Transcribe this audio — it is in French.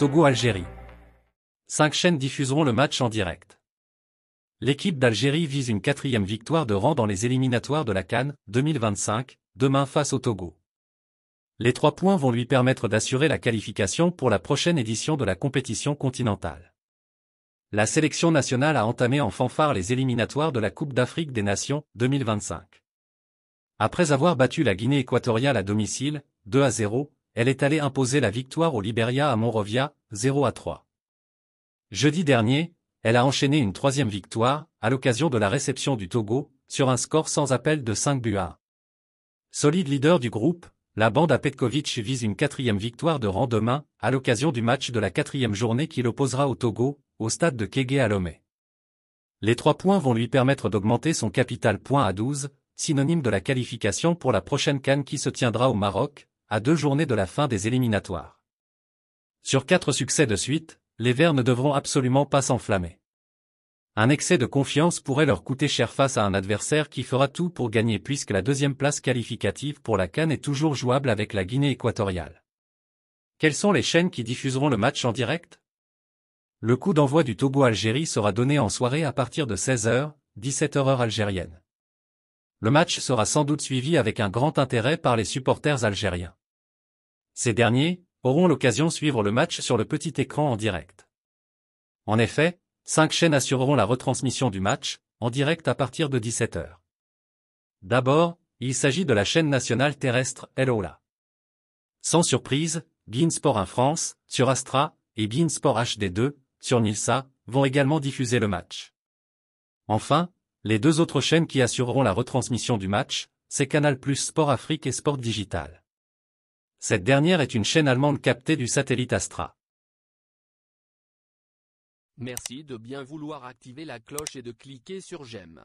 Togo-Algérie. Cinq chaînes diffuseront le match en direct. L'équipe d'Algérie vise une quatrième victoire de rang dans les éliminatoires de la Cannes 2025, demain face au Togo. Les trois points vont lui permettre d'assurer la qualification pour la prochaine édition de la compétition continentale. La sélection nationale a entamé en fanfare les éliminatoires de la Coupe d'Afrique des Nations 2025. Après avoir battu la Guinée équatoriale à domicile, 2 à 0, elle est allée imposer la victoire au Liberia à Monrovia, 0 à 3. Jeudi dernier, elle a enchaîné une troisième victoire, à l'occasion de la réception du Togo, sur un score sans appel de 5 buts à 1. Solide leader du groupe, la bande à Petkovic vise une quatrième victoire de rang demain, à l'occasion du match de la quatrième journée qui l'opposera au Togo, au stade de Kégué à. Les trois points vont lui permettre d'augmenter son capital point à 12, synonyme de la qualification pour la prochaine canne qui se tiendra au Maroc, à deux journées de la fin des éliminatoires. Sur quatre succès de suite, les Verts ne devront absolument pas s'enflammer. Un excès de confiance pourrait leur coûter cher face à un adversaire qui fera tout pour gagner puisque la deuxième place qualificative pour la Cannes est toujours jouable avec la Guinée équatoriale. Quelles sont les chaînes qui diffuseront le match en direct? Le coup d'envoi du Togo-Algérie sera donné en soirée à partir de 16h, 17h heure algérienne. Le match sera sans doute suivi avec un grand intérêt par les supporters algériens. Ces derniers, auront l'occasion de suivre le match sur le petit écran en direct. En effet, cinq chaînes assureront la retransmission du match, en direct à partir de 17h. D'abord, il s'agit de la chaîne nationale terrestre LOLA. Sans surprise, Sport 1 France, sur Astra, et Sport HD2, sur Nilsa, vont également diffuser le match. Enfin, les deux autres chaînes qui assureront la retransmission du match, c'est Canal Plus Sport Afrique et Sport Digital. Cette dernière est une chaîne allemande captée du satellite Astra. Merci de bien vouloir activer la cloche et de cliquer sur j'aime.